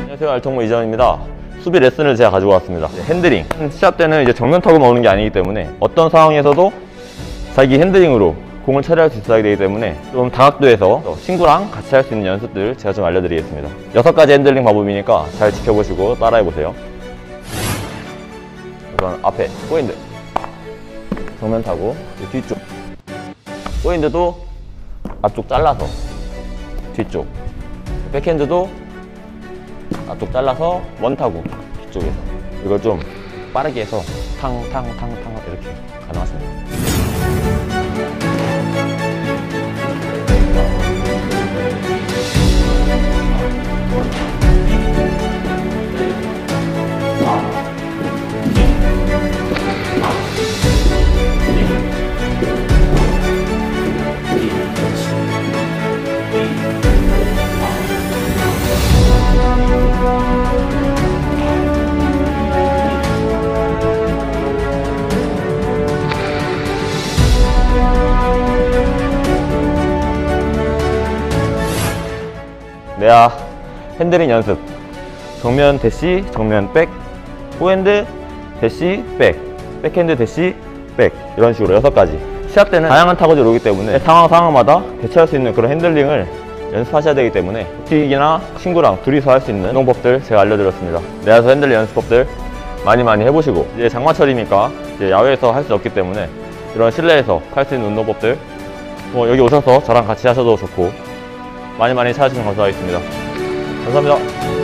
안녕하세요. 알통모 이재원입니다. 수비 레슨을 제가 가지고 왔습니다. 이제 핸들링. 시합 때는 이제 정면 타구 오는 게 아니기 때문에 어떤 상황에서도 자기 핸들링으로 공을 처리할 수 있어야 되기 때문에 좀 다각도에서 친구랑 같이 할 수 있는 연습들 제가 좀 알려드리겠습니다. 여섯 가지 핸들링 방법이니까 잘 지켜보시고 따라해보세요 우선 앞에 포인트. 정면 타구 뒤쪽. 포인트도 앞쪽 잘라서 뒤쪽. 백핸드도 앞쪽 잘라서 원 타고 뒤쪽에서. 이걸 좀 빠르게 해서 탕탕탕탕 이렇게 가능하십니다 내야 핸들링 연습. 정면 대시 정면 백. 포핸드 대시 백. 백핸드 대시 백. 이런 식으로 여섯 가지. 시합 때는 다양한 타구들이 오기 때문에 상황 상황마다 대처할 수 있는 그런 핸들링을 연습하셔야 되기 때문에 튀기기나 친구랑 둘이서 할 수 있는 운동법들 제가 알려드렸습니다. 내야서 핸들링 연습법들 많이 많이 해보시고 이제 장마철이니까 이제 야외에서 할 수 없기 때문에 이런 실내에서 할 수 있는 운동법들 뭐 여기 오셔서 저랑 같이 하셔도 좋고 많이 많이 찾아주시면 감사하겠습니다. 감사합니다.